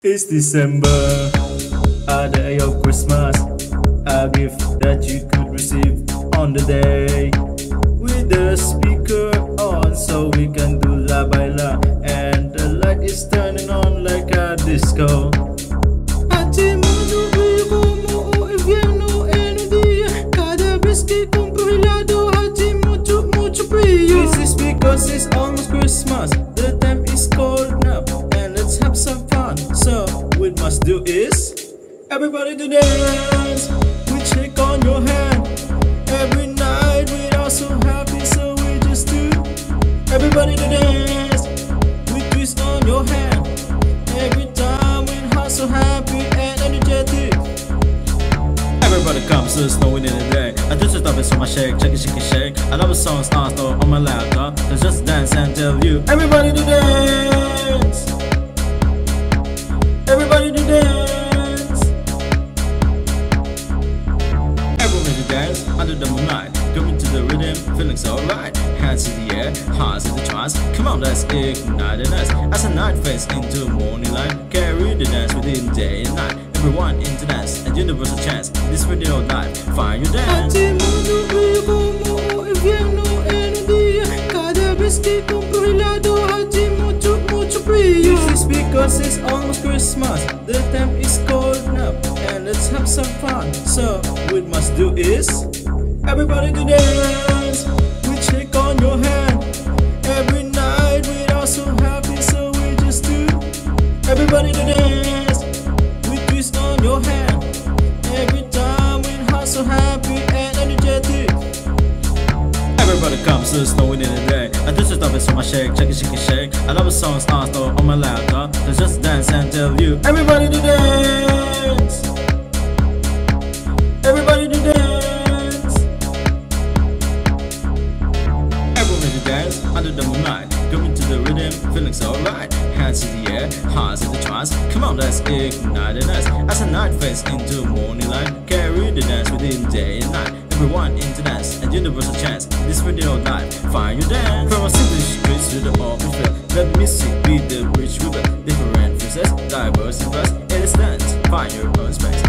It's December, a day of Christmas, a gift that you could receive on the day. With the speaker on, so we can do la baila, and the light is turning on like a disco. Hatimundo y como invierno en un día Cada vez que compro helado mucho, mucho brillo This is because it's almost Christmas, the time is cold do is everybody to dance. We shake on your hand every night. We're all so happy, so we just do everybody to dance. We twist on your hand every time we're so happy and energetic. Everybody comes to snowing in the day. I just stop it so my shake, shake it, shake shake. I love the songs on store on my laptop. Let's just dance and tell you, everybody to dance. Under the moonlight. Going to the rhythm, feeling so right. Hands in the air, hearts in the trance. Come on, let's ignite the dance. As the night fades into morning light, carry the dance within day and night. Everyone into dance, a universal chance. This radio life, find your dance. Hatimundo y como invierno en un día Cada vez que compro helado hace mucho, mucho brillo This is because it's almost Christmas. The time is cold now, and let's have some fun. So, what we must do is everybody to dance. We shake on your hand every night. We're all so happy, so we just do everybody to dance. We twist on your hand every time. We're all so happy and energetic. Everybody comes to snowing in the day. I just stop it so my shake, shake shake shake. I love songs on store on my laptop. Let's just dance and tell you, everybody to dance. Under the moonlight. Going to the rhythm, feeling so right. Hands in the air, hearts in the trance. Come on, let's ignite the dance. As the night fades into morning light, carry the dance within day and night. Everyone into dance, a universal chance. This radio life, find your dance. From a city streets to the open let music be the bridge river. Different faces, diverse and vast. It is dance, find your own space.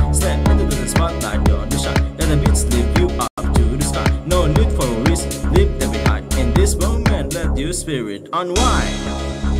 Let your spirit unwind.